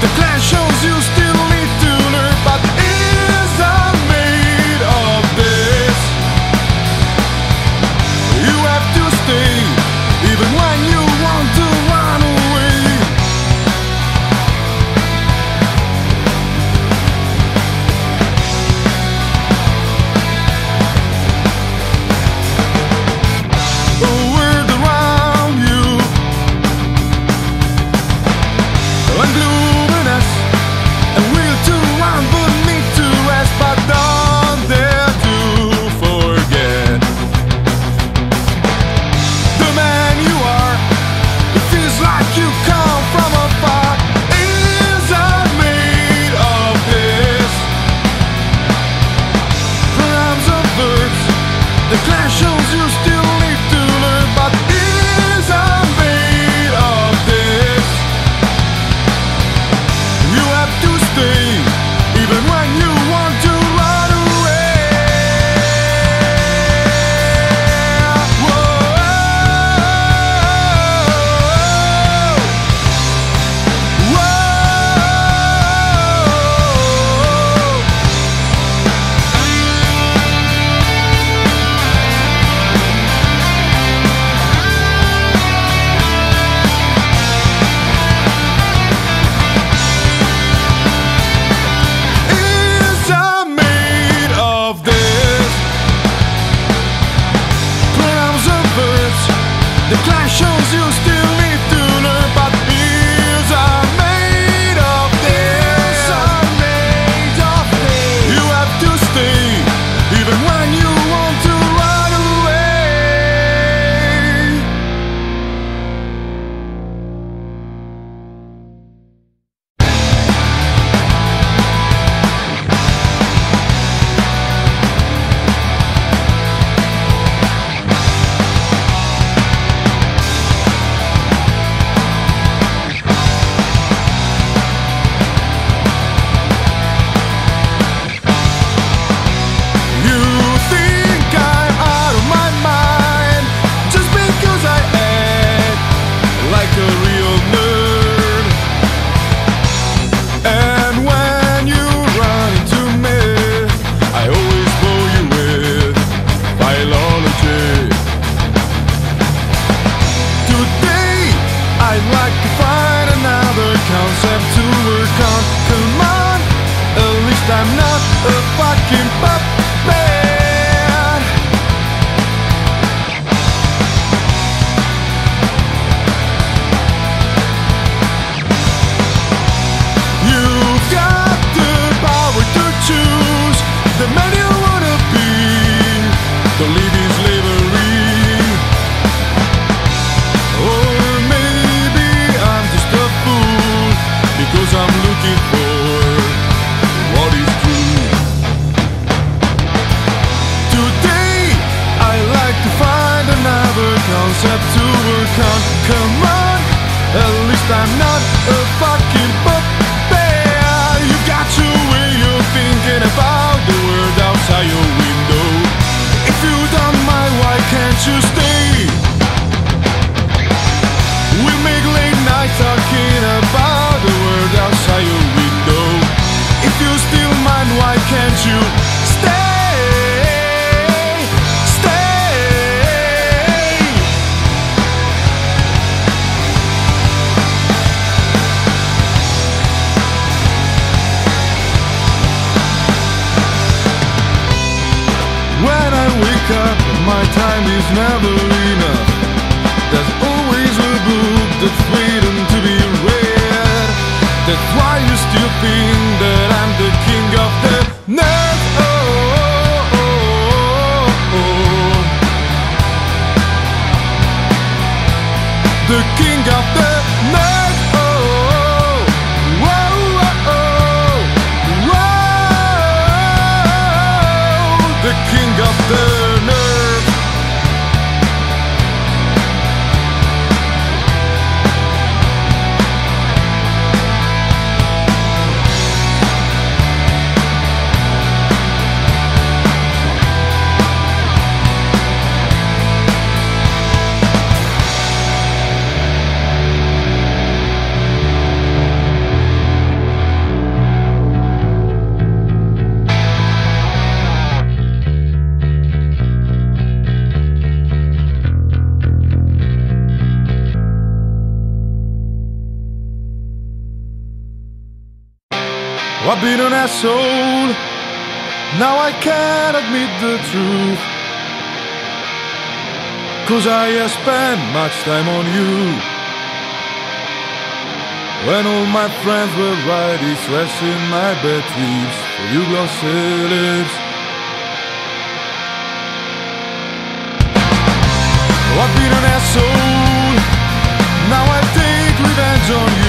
The clash never I've been an asshole. Now I can't admit the truth. Cause I spent much time on you. When all my friends were righty thrashing my bed leaves for you glossy lips. I've been an asshole. Now I take revenge on you.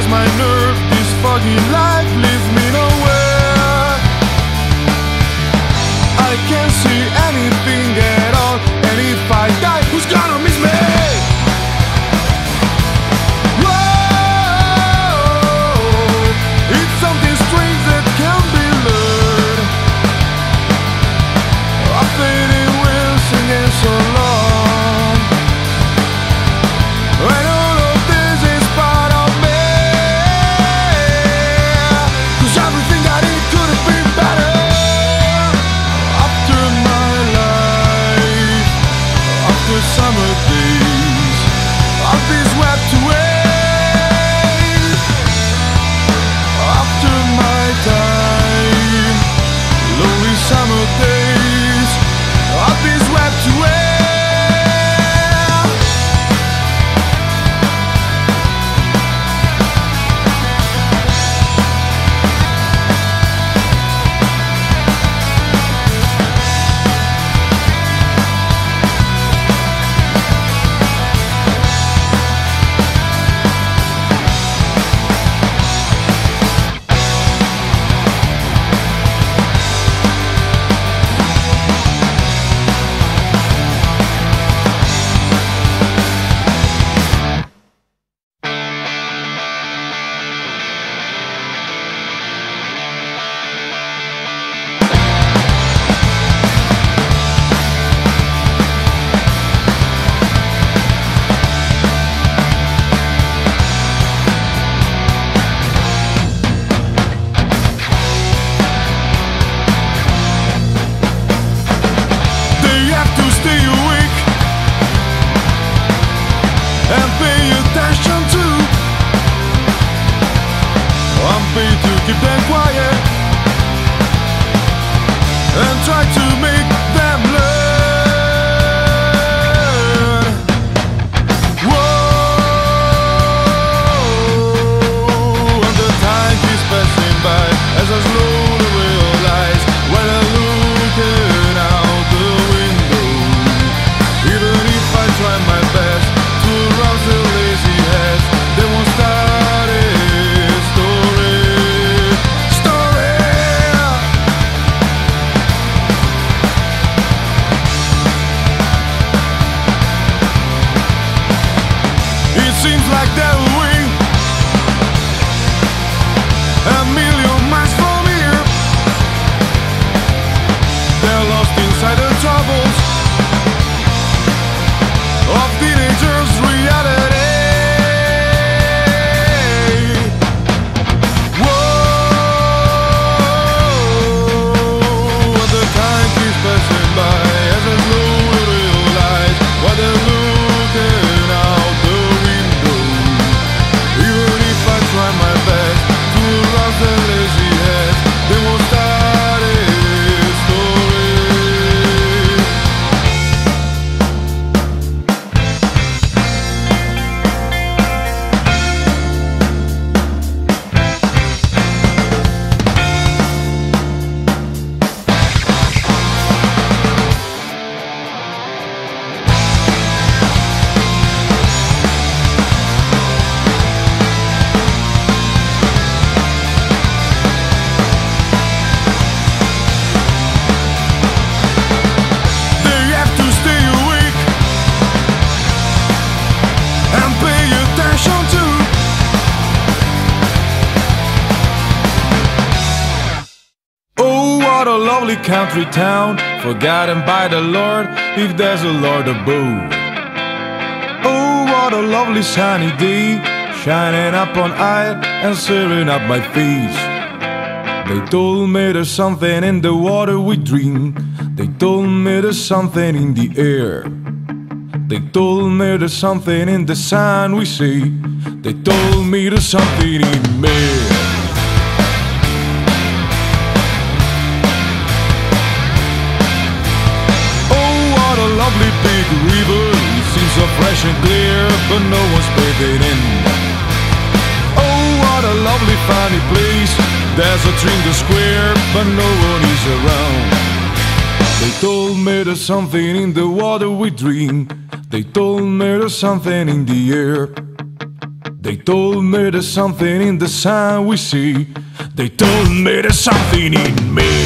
has my nerve This foggy life leads me nowhere. I can't see anything lovely country town, forgotten by the Lord, if there's a Lord above. Oh, what a lovely sunny day, shining up on I and stirring up my face. They told me there's something in the water we drink. They told me there's something in the air. They told me there's something in the sun we see. They told me there's something in me. Fresh and clear, but no one's bathing in. Oh, what a lovely funny place. There's a tree in the square, but no one is around. They told me there's something in the water we drink. They told me there's something in the air. They told me there's something in the sun we see. They told me there's something in me.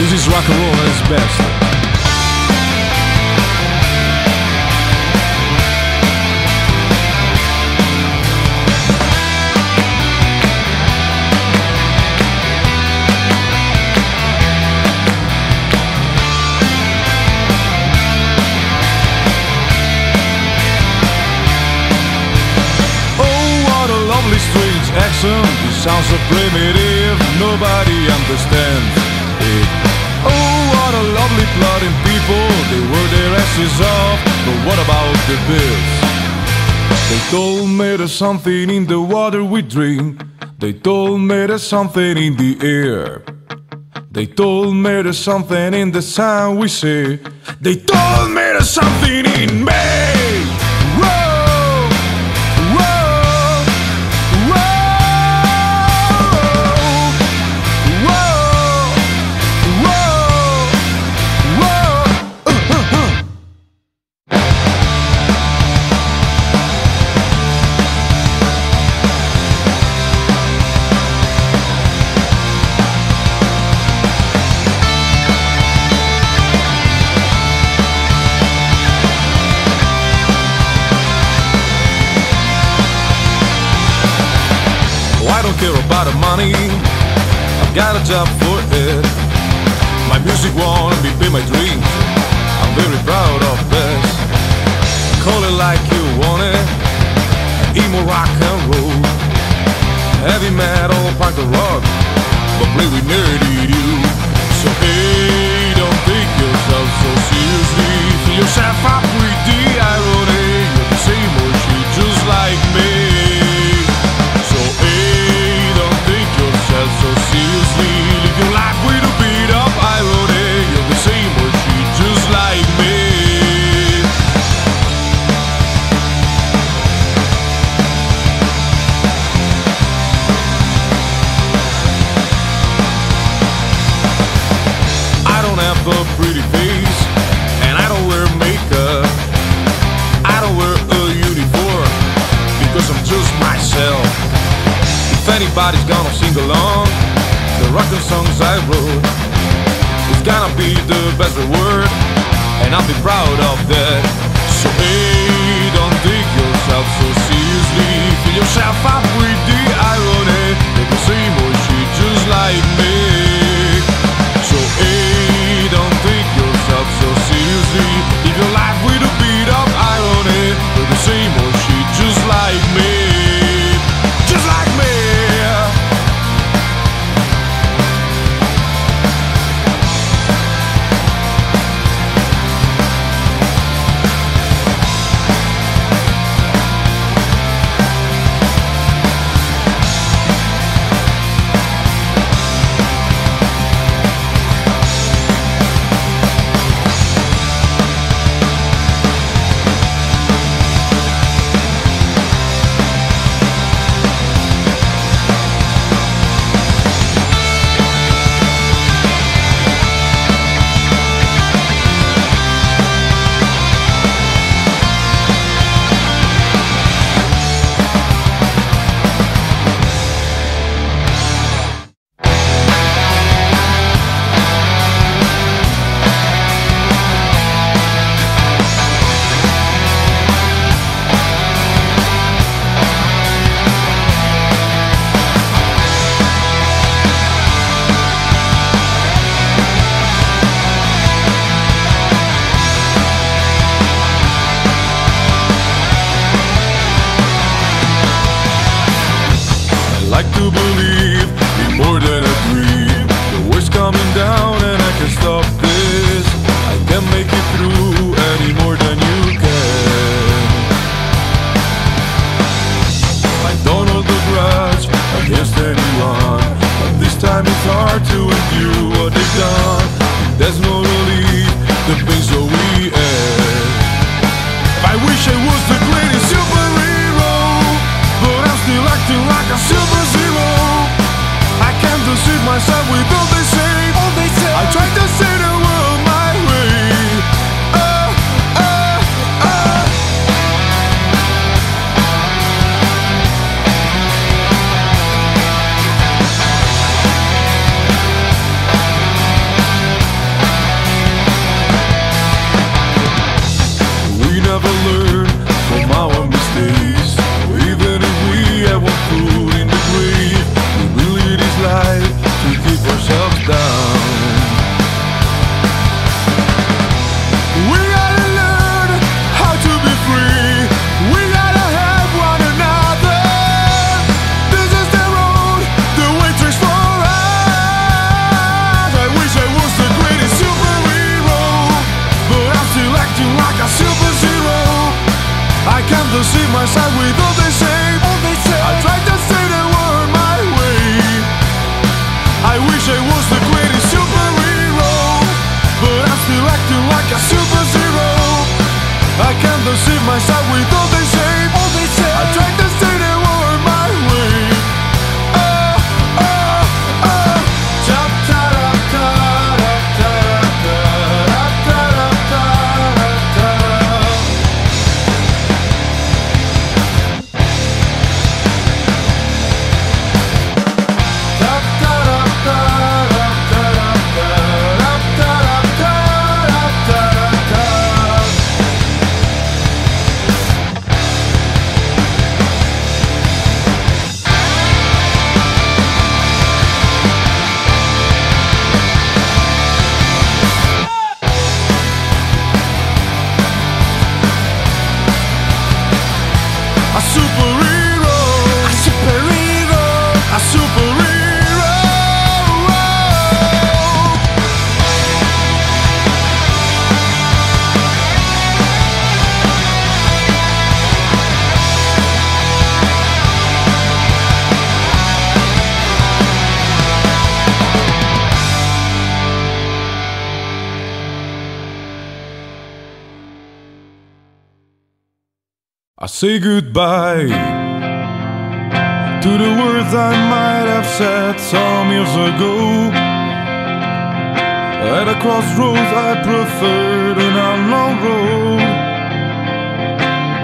This is rock and roll at its best. Oh, what a lovely strange accent. It sounds so primitive, nobody understands lovely people. They work their asses off, but what about the bills? They told me there's something in the water we drink. They told me there's something in the air. They told me there's something in the sun we see. They told me there's something in me. Job for it. My music won't be my dreams. I'm very proud of this. Call it like you want it. Emo rock and roll. Heavy metal, punk and rock. But play with nerdy you. So hey, don't take yourself so seriously. Fill yourself up and I'll be proud of that. So hey, don't take yourself so seriously. Fill yourself up a super Say goodbye to the words I might have said some years ago. At a crossroads, I preferred an unknown road.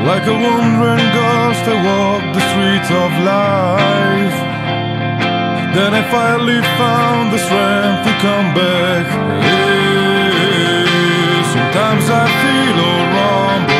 Like a wandering ghost, I walked the streets of life. Then I finally found the strength to come back. Hey, sometimes I feel all wrong.